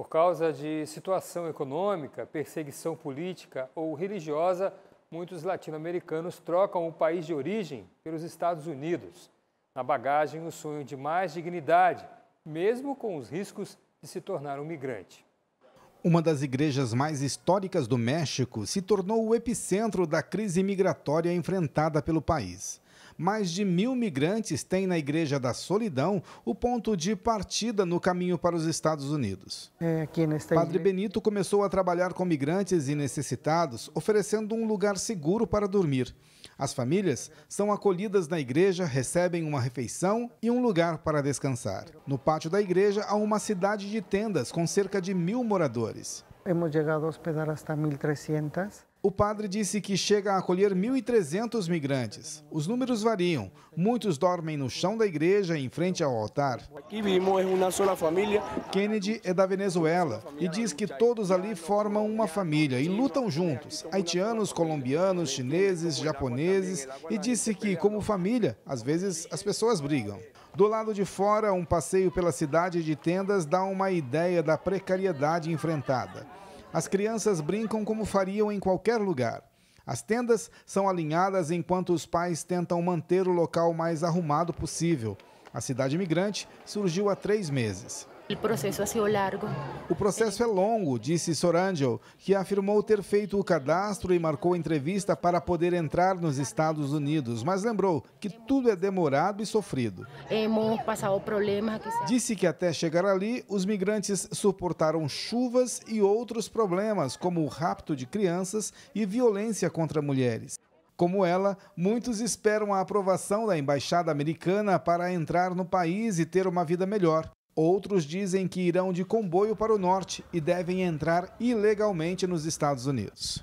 Por causa de situação econômica, perseguição política ou religiosa, muitos latino-americanos trocam o país de origem pelos Estados Unidos. Na bagagem, o sonho de mais dignidade, mesmo com os riscos de se tornar um migrante. Uma das igrejas mais históricas do México se tornou o epicentro da crise migratória enfrentada pelo país mais de mil migrantes têm na Igreja da Solidão o ponto de partida no caminho para os Estados Unidos. É, Padre Benito começou a trabalhar com migrantes e necessitados, oferecendo um lugar seguro para dormir. As famílias são acolhidas na igreja, recebem uma refeição e um lugar para descansar. No pátio da igreja há uma cidade de tendas com cerca de mil moradores. Hemos chegado a hospedar hasta 1.300 o padre disse que chega a acolher 1.300 migrantes. Os números variam. Muitos dormem no chão da igreja, em frente ao altar. Aqui vivimos uma só família. Kennedy é da Venezuela e diz que todos ali formam uma família e lutam juntos. Haitianos, colombianos, chineses, japoneses. E disse que, como família, às vezes as pessoas brigam. Do lado de fora, um passeio pela cidade de tendas dá uma ideia da precariedade enfrentada. As crianças brincam como fariam em qualquer lugar. As tendas são alinhadas enquanto os pais tentam manter o local mais arrumado possível. A cidade imigrante surgiu há três meses. O processo ha sido largo. O processo é longo, disse Sorangel, que afirmou ter feito o cadastro e marcou entrevista para poder entrar nos Estados Unidos, mas lembrou que tudo é demorado e sofrido. Hemos passado problemas. Disse que até chegar ali, os migrantes suportaram chuvas e outros problemas, como o rapto de crianças e violência contra mulheres. Como ela, muitos esperam a aprovação da embaixada americana para entrar no país e ter uma vida melhor. Outros dizem que irão de comboio para o norte e devem entrar ilegalmente nos Estados Unidos.